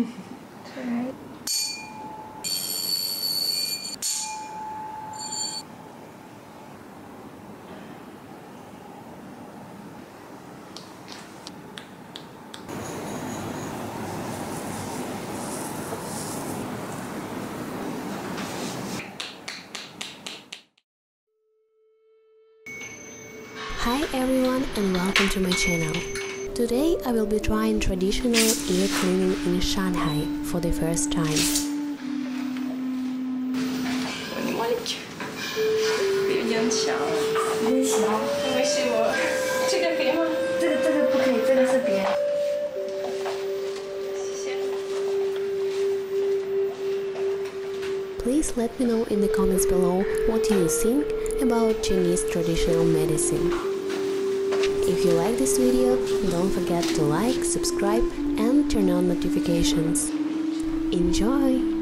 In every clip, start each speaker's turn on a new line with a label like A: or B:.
A: Try.
B: Hi everyone and welcome to my channel. Today I will be trying traditional ear cleaning in Shanghai for the first time. Please let me know in the comments below what you think about Chinese traditional medicine. If you like this video, don't forget to like, subscribe and turn on notifications. Enjoy!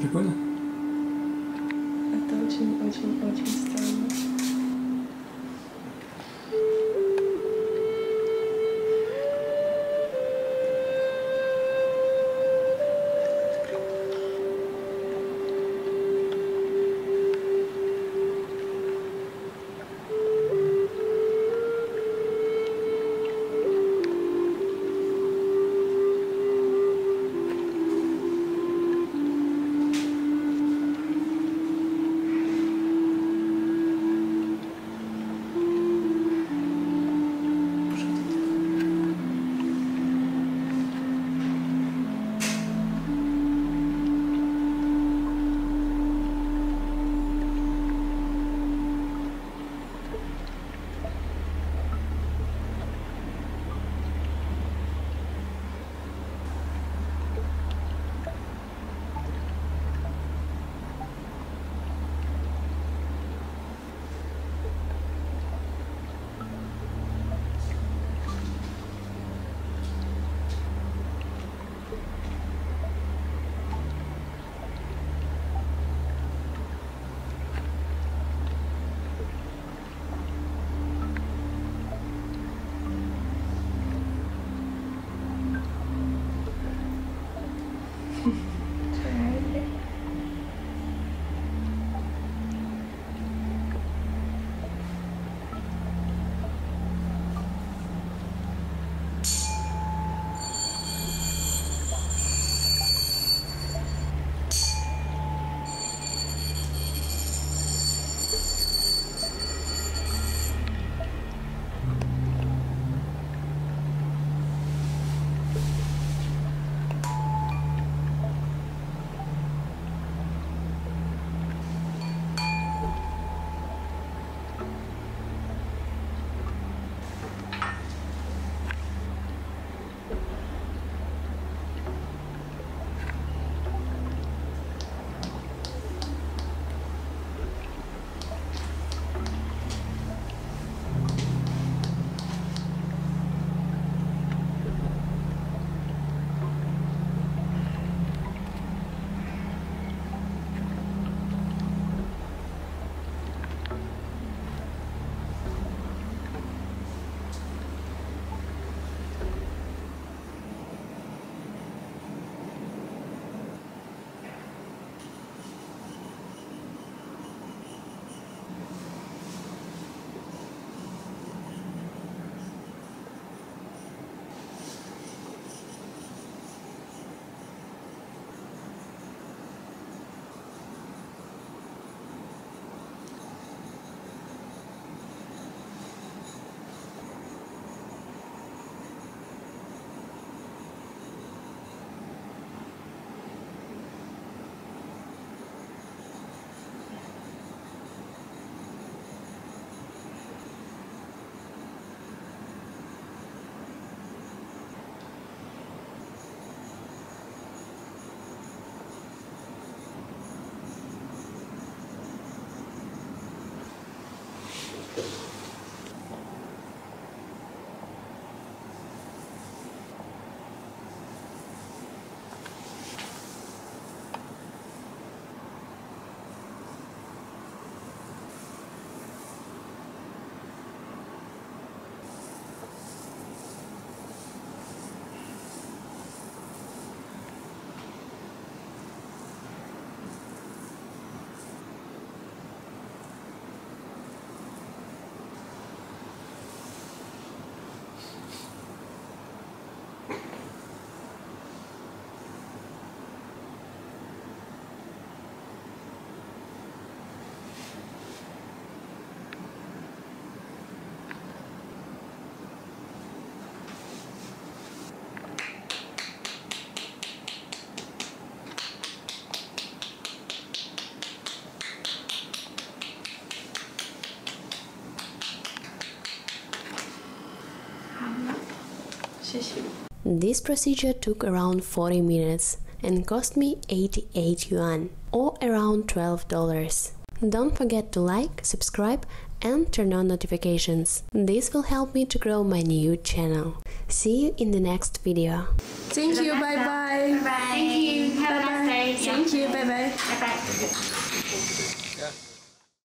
C: Прикольно?
D: Это очень-очень-очень странно.
B: This procedure took around 40 minutes and cost me 88 yuan or around $12. Don't forget to like, subscribe and turn on notifications. This will help me to grow my new channel. See you in the next video.
D: Thank you, bye bye.
A: Bye bye. Thank you. Bye bye.
D: Thank you, bye bye.
A: Bye bye.